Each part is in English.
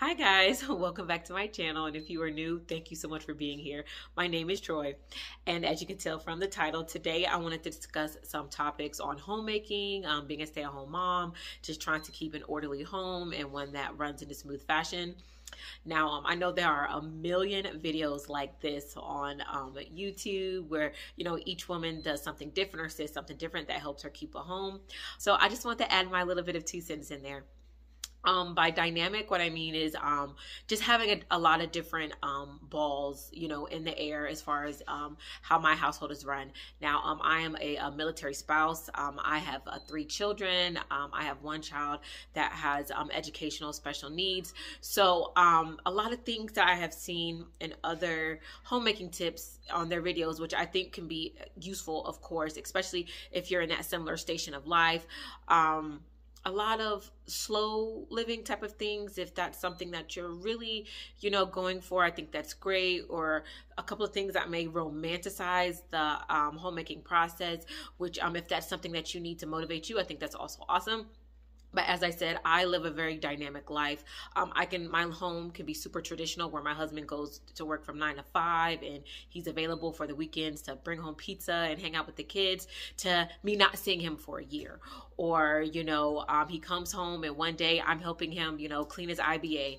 Hi guys, welcome back to my channel. And if you are new, thank you so much for being here. My name is Troy. And as you can tell from the title, today I wanted to discuss some topics on homemaking, um, being a stay-at-home mom, just trying to keep an orderly home and one that runs in a smooth fashion. Now, um, I know there are a million videos like this on um, YouTube where, you know, each woman does something different or says something different that helps her keep a home. So I just want to add my little bit of two cents in there. Um, by dynamic, what I mean is um, just having a, a, lot of different um, balls, you know, in the air as far as um, how my household is run. Now, um, I am a, a military spouse. Um, I have uh, three children. I have one child that has educational special needs. So, a lot of things that I have seen in other homemaking tips on their videos, which I think can be useful, of course, especially if you're in that similar station of life. Um, a lot of slow living type of things. If that's something that you're really you know going for i think that's great. Or a couple of things that may romanticize the um, homemaking process which um, if that's something that you need to motivate you i think that's also awesome but as I said, I live a very dynamic life. Um, I can my home can be super traditional, where my husband goes to work from nine to five, and he's available for the weekends to bring home pizza and hang out with the kids. To me not seeing him for a year, or you know, um, he comes home and one day I'm helping him, you know, clean his IBA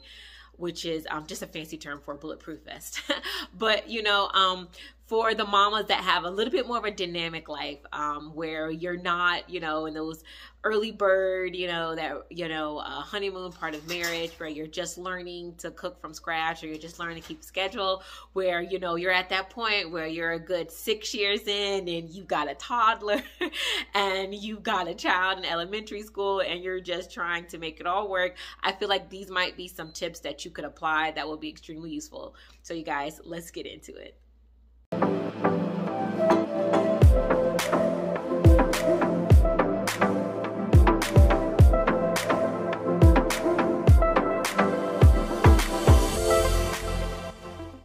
which is um, just a fancy term for a bulletproof vest. but you know, um, for the mamas that have a little bit more of a dynamic life, um, where you're not, you know, in those early bird, you know, that you know, uh, honeymoon part of marriage, where you're just learning to cook from scratch, or you're just learning to keep schedule, where you know you're at that point where you're a good six years in, and you've got a toddler, and you've got a child in elementary school, and you're just trying to make it all work. I feel like these might be some tips that you could apply that will be extremely useful. So, you guys, let's get into it.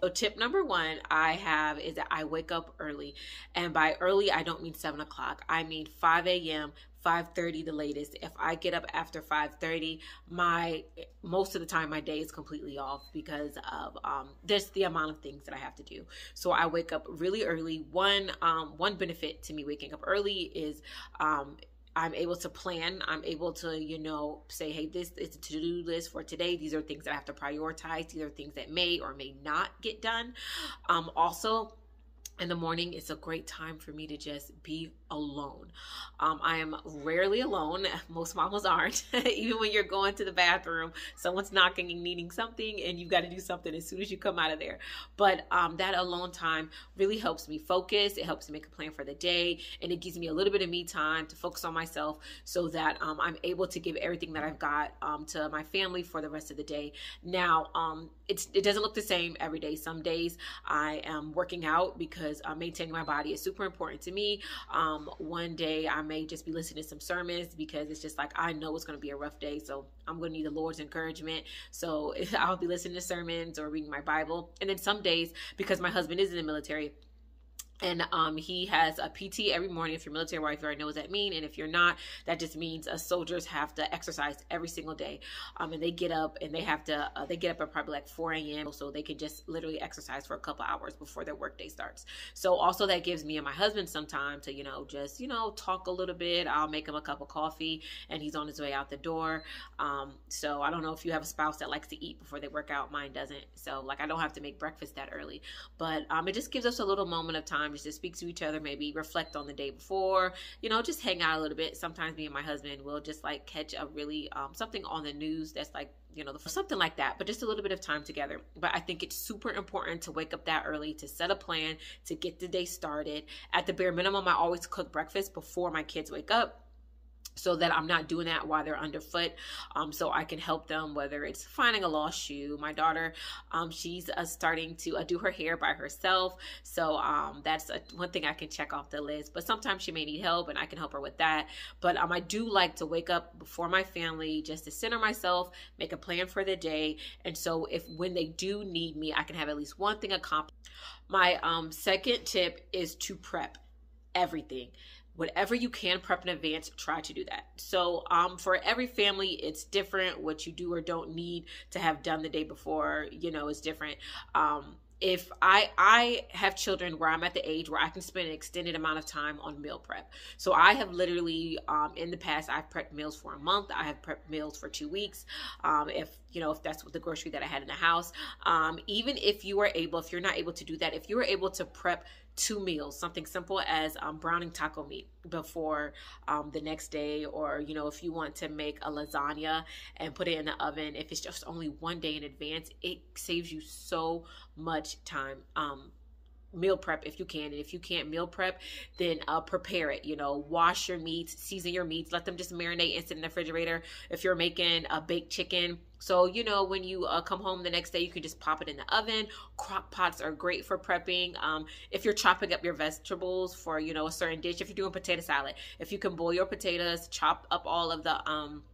So tip number one I have is that I wake up early. And by early, I don't mean seven o'clock. I mean 5 a.m., 5.30 the latest if i get up after 5.30 my most of the time my day is completely off because of um, just the amount of things that i have to do so i wake up really early one um, one benefit to me waking up early is um, I'm able to plan. I'm able to, you know, say, hey, this is a to do list for today. These are things that I have to prioritize. These are things that may or may not get done. Um, also, in the morning, it's a great time for me to just be alone. Um, I am rarely alone. Most mamas aren't. Even when you're going to the bathroom, someone's knocking and needing something, and you've got to do something as soon as you come out of there. But um, that alone time really helps me focus. It helps me make a plan for the day, and it gives me a little bit of me time to focus on myself so that um, I'm able to give everything that I've got um, to my family for the rest of the day. Now, um, it doesn't look the same every day. Some days I am working out because uh, maintaining my body is super important to me. Um, one day I may just be listening to some sermons because it's just like I know it's going to be a rough day. So I'm going to need the Lord's encouragement. So I'll be listening to sermons or reading my Bible. And then some days, because my husband is in the military, and um, he has a PT every morning. If you're military wife, you already know what that means. And if you're not, that just means uh, soldiers have to exercise every single day. Um, and they get up and they have to, uh, they get up at probably like 4 a.m. So they can just literally exercise for a couple hours before their workday starts. So also that gives me and my husband some time to, you know, just, you know, talk a little bit. I'll make him a cup of coffee and he's on his way out the door. Um, so I don't know if you have a spouse that likes to eat before they work out. Mine doesn't. So like I don't have to make breakfast that early. But um, it just gives us a little moment of time just to speak to each other, maybe reflect on the day before, you know, just hang out a little bit. Sometimes me and my husband will just like catch a really um, something on the news that's like you know, something like that, but just a little bit of time together. But I think it's super important to wake up that early, to set a plan, to get the day started. At the bare minimum, I always cook breakfast before my kids wake up so that I'm not doing that while they're underfoot. Um, so I can help them, whether it's finding a lost shoe. My daughter, um, she's uh, starting to uh, do her hair by herself. So um, that's a, one thing I can check off the list. But sometimes she may need help and I can help her with that. But um, I do like to wake up before my family just to center myself, make a plan for the day. And so if when they do need me, I can have at least one thing accomplished. My um, second tip is to prep everything whatever you can prep in advance try to do that so um, for every family it's different what you do or don't need to have done the day before you know is different um, if I I have children where I'm at the age where I can spend an extended amount of time on meal prep. So I have literally um, in the past I've prepped meals for a month. I have prepped meals for two weeks. Um, if you know if that's what the grocery that I had in the house. Um, even if you are able, if you're not able to do that, if you are able to prep two meals, something simple as um, browning taco meat before um, the next day, or you know, if you want to make a lasagna and put it in the oven, if it's just only one day in advance, it saves you so much time. Um, meal prep if you can and if you can't meal prep then uh, prepare it you know wash your meats season your meats let them just marinate and sit in the refrigerator if you're making a baked chicken so, you know, when you uh, come home the next day, you can just pop it in the oven. Crock pots are great for prepping. Um, if you're chopping up your vegetables for, you know, a certain dish, if you're doing potato salad, if you can boil your potatoes, chop up all of the, um,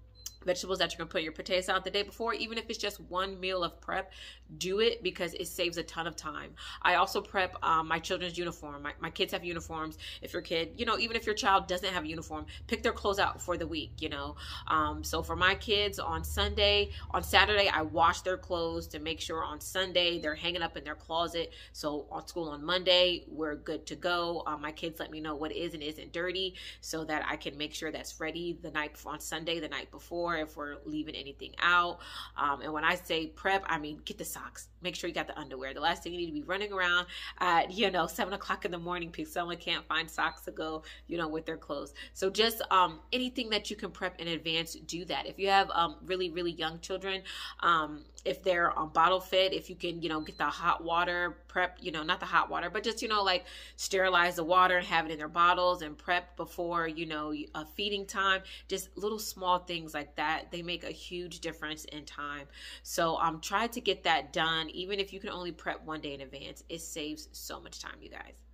vegetables that you're gonna put your potatoes out the day before, even if it's just one meal of prep, do it because it saves a ton of time. I also prep um, my children's uniform. My, my kids have uniforms. If your kid, you know, even if your child doesn't have a uniform, pick their clothes out for the week, you know. Um, so for my kids on Sunday, on Saturday, I wash their clothes to make sure on Sunday they're hanging up in their closet. So on school on Monday, we're good to go. Um, my kids let me know what is and isn't dirty so that I can make sure that's ready the night on Sunday, the night before if we're leaving anything out. Um, and when I say prep, I mean get the socks. Make sure you got the underwear. The last thing you need to be running around at, you know, seven o'clock in the morning because someone can't find socks to go, you know, with their clothes. So just um, anything that you can prep in advance, do that. If you have um, really, really young children, um, if they're on bottle fed, if you can, you know, get the hot water prep, you know, not the hot water, but just, you know, like sterilize the water and have it in their bottles and prep before, you know, a feeding time, just little small things like that. They make a huge difference in time. So um, try to get that done. Even if you can only prep one day in advance, it saves so much time, you guys.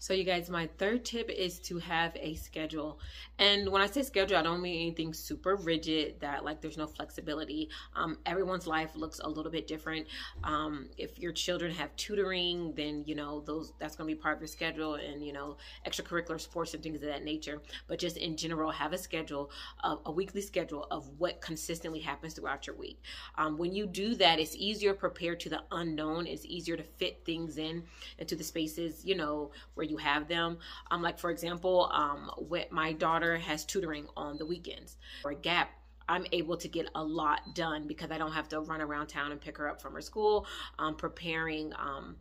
So, you guys, my third tip is to have a schedule. And when I say schedule, I don't mean anything super rigid that like there's no flexibility. Um, everyone's life looks a little bit different. Um, if your children have tutoring, then you know those that's going to be part of your schedule, and you know extracurricular sports and things of that nature. But just in general, have a schedule, of, a weekly schedule of what consistently happens throughout your week. Um, when you do that, it's easier prepared to the unknown. It's easier to fit things in into the spaces you know where you have them. Um, like for example, um, with my daughter has tutoring on the weekends or gap I'm able to get a lot done because I don't have to run around town and pick her up from her school. Um, preparing um,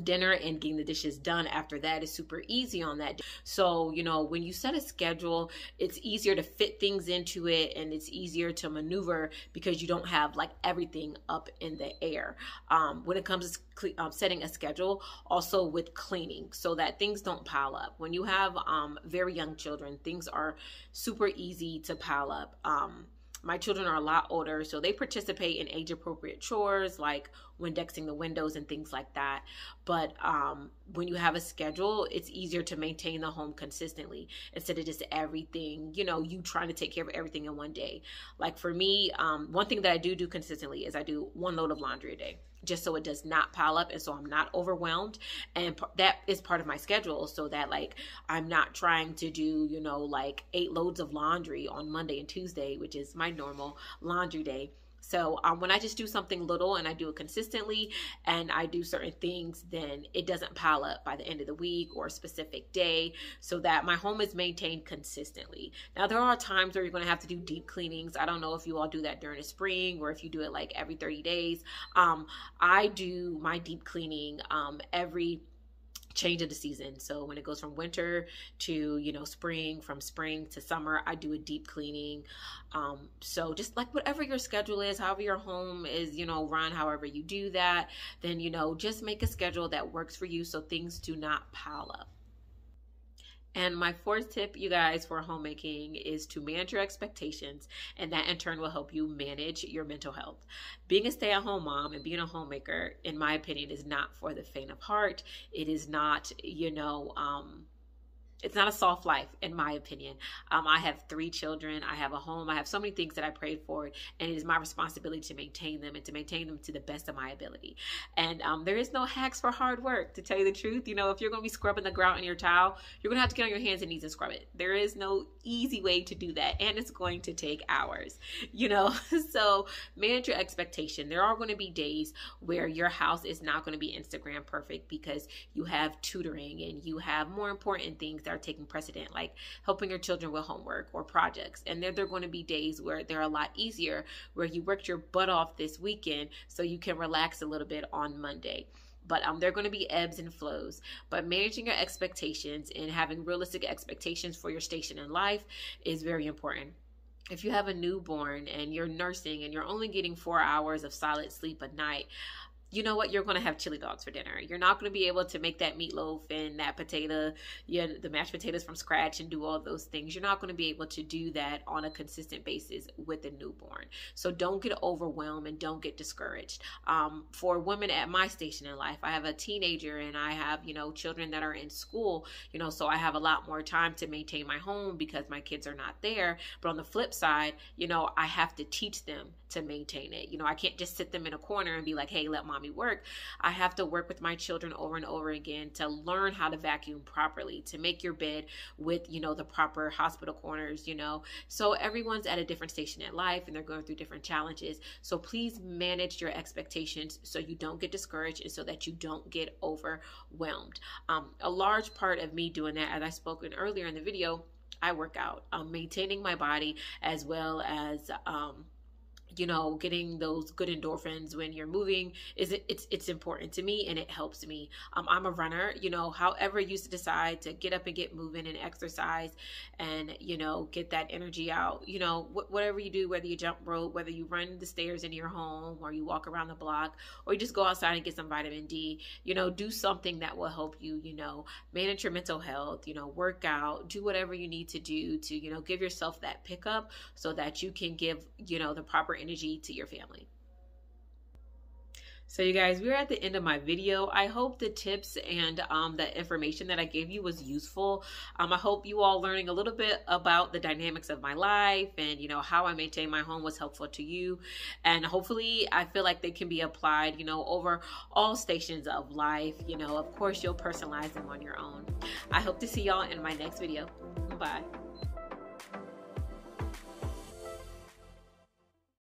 dinner and getting the dishes done after that is super easy on that. day. So, you know, when you set a schedule, it's easier to fit things into it and it's easier to maneuver because you don't have like everything up in the air. Um, when it comes to um, setting a schedule, also with cleaning so that things don't pile up. When you have um, very young children, things are super easy to pile up. Um, my children are a lot older, so they participate in age appropriate chores like Windexing the windows and things like that. But um, when you have a schedule, it's easier to maintain the home consistently instead of just everything, you know, you trying to take care of everything in one day. Like for me, um, one thing that I do do consistently is I do one load of laundry a day just so it does not pile up and so I'm not overwhelmed. And that is part of my schedule so that like I'm not trying to do you know like eight loads of laundry on Monday and Tuesday which is my normal laundry day so um, when I just do something little and I do it consistently and I do certain things, then it doesn't pile up by the end of the week or a specific day so that my home is maintained consistently. Now, there are times where you're going to have to do deep cleanings. I don't know if you all do that during the spring or if you do it like every 30 days. Um, I do my deep cleaning um, every change of the season. So when it goes from winter to, you know, spring, from spring to summer, I do a deep cleaning. Um, so just like whatever your schedule is, however your home is, you know, run, however you do that, then, you know, just make a schedule that works for you so things do not pile up. And my fourth tip, you guys, for homemaking is to manage your expectations, and that in turn will help you manage your mental health. Being a stay at home mom and being a homemaker, in my opinion, is not for the faint of heart. It is not, you know, um, it's not a soft life in my opinion. Um, i have three children i have a home i have so many things that i prayed for and it is my responsibility to maintain them and to maintain them to the best of my ability. And um, there is no hacks for hard work to tell you the truth. You know if you're going to be scrubbing the grout in your towel you're going to have to get on your hands and knees and scrub it. There is no easy way to do that and it's going to take hours you know? So manage your expectation. There are going to be days where your house is not going to be instagram perfect because you have tutoring and you have more important things are taking precedent, like helping your children with homework or projects. And then there are going to be days where they're a lot easier, where you worked your butt off this weekend so you can relax a little bit on Monday but um, there are going to be ebbs and flows. But managing your expectations and having realistic expectations for your station in life is very important. If you have a newborn and you're nursing and you're only getting four hours of solid sleep a night, you know what? You're going to have chili dogs for dinner. You're not going to be able to make that meatloaf and that potato, yeah, the mashed potatoes from scratch and do all those things. You're not going to be able to do that on a consistent basis with a newborn. So don't get overwhelmed and don't get discouraged. Um, for women at my station in life, I have a teenager and I have, you know, children that are in school, you know, so I have a lot more time to maintain my home because my kids are not there. But on the flip side, you know, I have to teach them to maintain it. You know, I can't just sit them in a corner and be like, hey, let mommy work. I have to work with my children over and over again to learn how to vacuum properly, to make your bed with, you know, the proper hospital corners, you know. So everyone's at a different station in life and they're going through different challenges. So please manage your expectations so you don't get discouraged and so that you don't get overwhelmed. Um, a large part of me doing that, as I spoke in earlier in the video, I work out, um, maintaining my body as well as um, you know getting those good endorphins when you're moving is it, it's it's important to me and it helps me. Um, i'm a runner you know however you decide to get up and get moving and exercise and you know get that energy out you know wh- whatever you do whether you jump rope whether you run the stairs in your home or you walk around the block or you just go outside and get some vitamin d you know do something that will help you you know manage your mental health you know work out do whatever you need to do to you know give yourself that pickup so that you can give you know the proper energy to your family. So you guys, we're at the end of my video. I hope the tips and um, the information that I gave you was useful. Um, I hope you all learning a little bit about the dynamics of my life and, you know, how I maintain my home was helpful to you. And hopefully I feel like they can be applied, you know, over all stations of life. You know, of course, you'll personalize them on your own. I hope to see y'all in my next video. Bye.